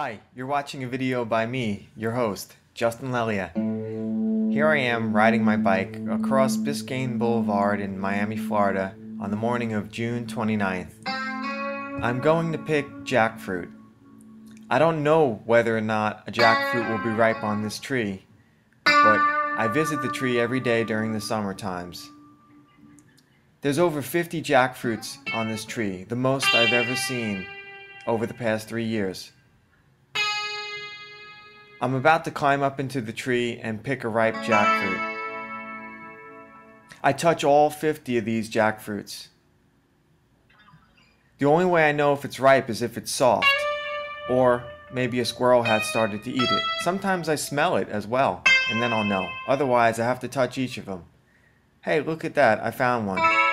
Hi, you're watching a video by me, your host, Justin Lelia. Here I am riding my bike across Biscayne Boulevard in Miami, Florida on the morning of June 29th. I'm going to pick jackfruit. I don't know whether or not a jackfruit will be ripe on this tree, but I visit the tree every day during the summer times. There's over 50 jackfruits on this tree, the most I've ever seen over the past three years. I'm about to climb up into the tree and pick a ripe jackfruit. I touch all 50 of these jackfruits. The only way I know if it's ripe is if it's soft, or maybe a squirrel has started to eat it. Sometimes I smell it as well, and then I'll know. Otherwise, I have to touch each of them. Hey, look at that, I found one.